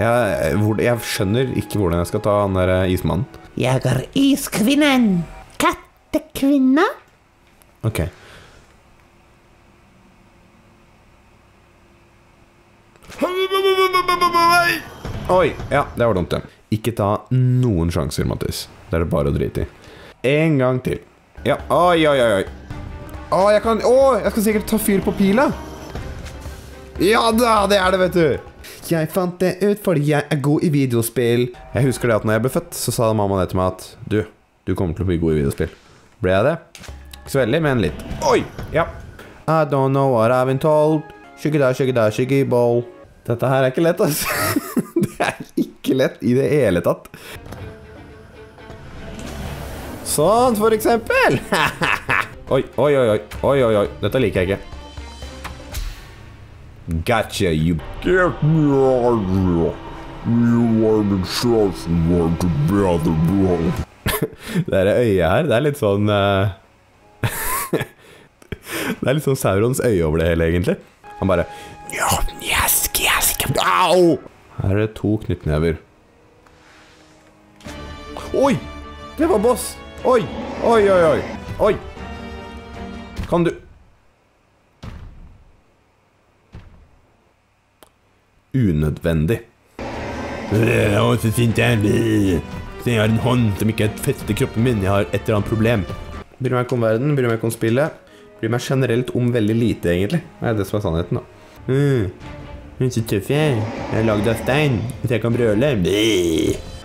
Jeg, jeg skjønner ikke hvordan jeg skal ta han der eh, ismannen. Jeg er iskvinnen. Kattekvinna. Ok. Oi, ja, det var dumt, det. Ikke ta noen sjanser, Mattis. Det er det bare å drite i. En gang til. Ja, oi, oi. oi. Å, jeg kan Å, jeg skal sikkert ta fyr på pila. Ja da, det er det, vet du. Jeg fant det ut fordi jeg er god i videospill. Jeg husker det at når jeg ble født, så sa mamma det til meg at Du, du kommer til å bli god i videospill. Ble jeg det? Ikke så veldig, men litt. Oi! Ja. I don't know what I've been told. Shigida, shigida, shigiball. Dette her er ikke lett, altså. det er ikke lett i det hele tatt. Sånn, for eksempel. oi, oi, oi. Oi, oi, oi. Dette liker jeg ikke. Gotcha, you Get me out of here. You are the chosen one to bear the blow. Det der øyet her, det er litt sånn uh... Det er litt sånn Saurons øye over det hele, egentlig. Han bare ja, yes, yes, Au! Her er det to knyttnever. Oi! Det var boss! Oi! Oi, oi, oi! Oi! Kan du Unødvendig. Jeg er så sint jeg Jeg har en hånd som ikke fester kroppen min. Jeg har et eller annet problem. Bryr meg ikke om verden, bryr meg ikke om spillet. Bryr meg generelt om veldig lite, egentlig. Det er det som er sannheten, da. Mm. Er så tøff jeg er. Jeg er lagd av stein. Hvis jeg kan brøle.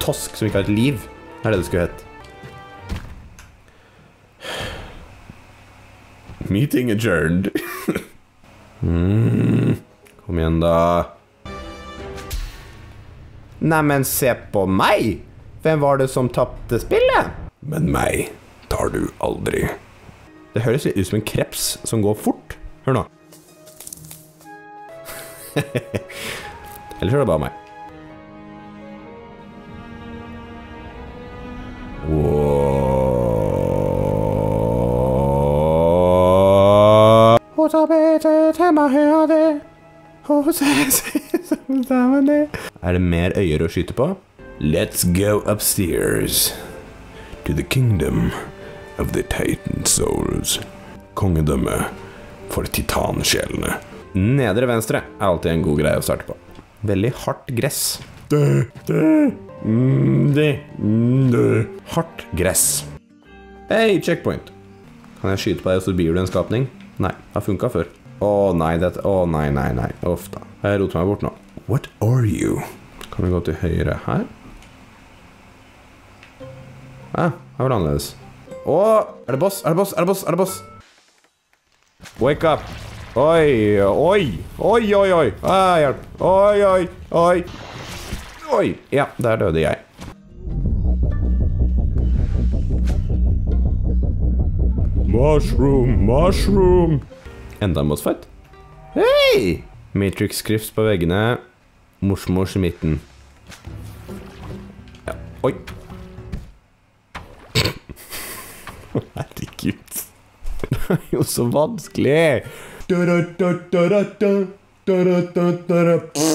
Tosk som ikke har et liv, er det det skulle hett. Meeting adjourned. mm. Kom igjen, da. Neimen, se på meg! Hvem var det som tapte spillet? Men meg tar du aldri. Det høres litt ut som en kreps som går fort. Hør nå. Eller så er det bare meg. Er det mer øyer å skyte på? Let's go upstairs to the kingdom of the titan souls. Kongedømme for titansjelene. Nedre venstre er alltid en god greie å starte på. Veldig hardt gress. Dø, dø, dø, det, mm. Hardt gress. Hei, checkpoint. Kan jeg skyte på deg, og så blir du en skapning? Nei, det har funka før. Å nei, dette Å nei, nei, nei. Uff da. Jeg roter meg bort nå. What are you? Kan vi gå til høyre her? Ja, her var det annerledes. Å, er det boss? Er det boss? Er det boss? Er det boss? Wake up! Oi, oi, oi, oi, oi. Ah, hjelp. Oi, oi, oi. Oi. Ja, der døde jeg. Mushroom, mushroom. Enda en bossfight. Hei! Matrix-skrift på veggene. Morsmors. Ja. Oi. Herregud. Det er jo så vanskelig. Da-da-da-da-da-da. Da-da-da-da-da.